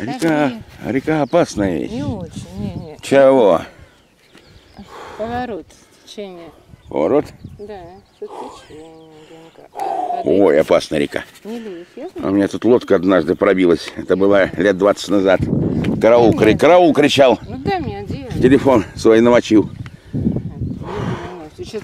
Река, река опасная ведь. Не очень, не, не. Чего? Поворот, течение. Поворот? Да, тут течение, А Ой, опасная река. не? А У меня тут лодка однажды пробилась. Это было лет 20 назад. Караул, кри- караул кричал. Ну дай мне один. Телефон свой намочил. Сейчас